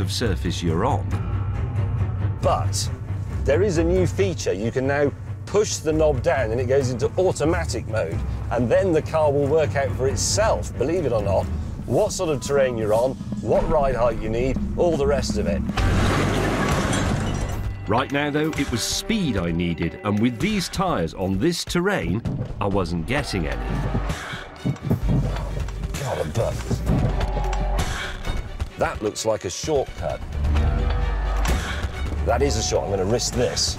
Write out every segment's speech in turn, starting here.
of surface you're on. But there is a new feature. You can now push the knob down and it goes into automatic mode. And then the car will work out for itself, believe it or not, what sort of terrain you're on, what ride height you need, all the rest of it. Right now, though, it was speed I needed, and with these tyres on this terrain, I wasn't getting any. God, a buff. That looks like a shortcut. That is a shot. I'm going to risk this.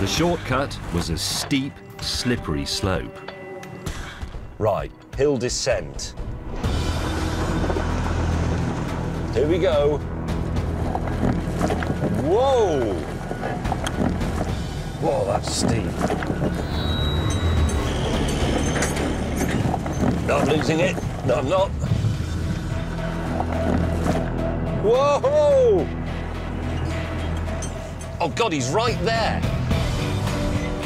The shortcut was a steep, slippery slope. Right, hill descent. Here we go. Whoa! Whoa, that's steep. No, I'm losing it. No, I'm not. Whoa! Oh, God, he's right there.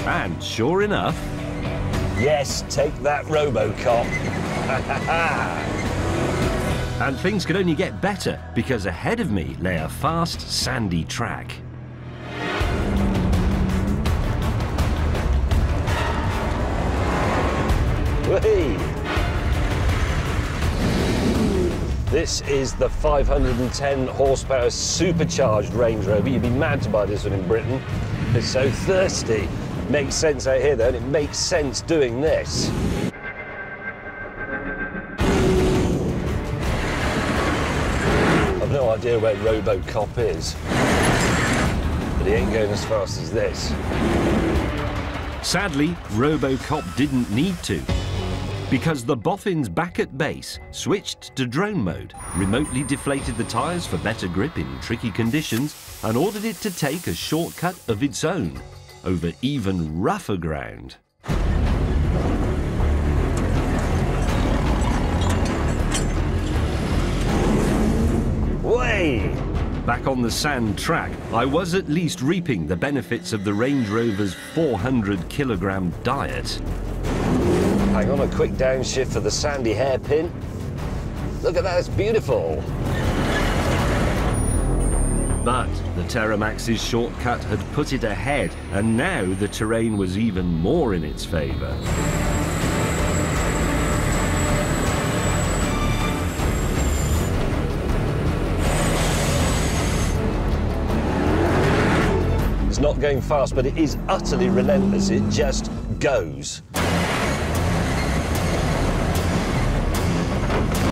And sure enough, Yes, take that, Robocop. and things could only get better because ahead of me lay a fast, sandy track. Whee! This is the 510 horsepower supercharged Range Rover. You'd be mad to buy this one in Britain. It's so thirsty. Makes sense out here though, and it makes sense doing this. I've no idea where Robocop is. But he ain't going as fast as this. Sadly, Robocop didn't need to. Because the boffins back at base switched to drone mode, remotely deflated the tyres for better grip in tricky conditions, and ordered it to take a shortcut of its own over even rougher ground. Way! Back on the sand track, I was at least reaping the benefits of the Range Rover's 400 kilogram diet. Hang on, a quick downshift for the sandy hairpin. Look at that, it's beautiful. But the Terramax's shortcut had put it ahead, and now the terrain was even more in its favour. It's not going fast, but it is utterly relentless. It just goes.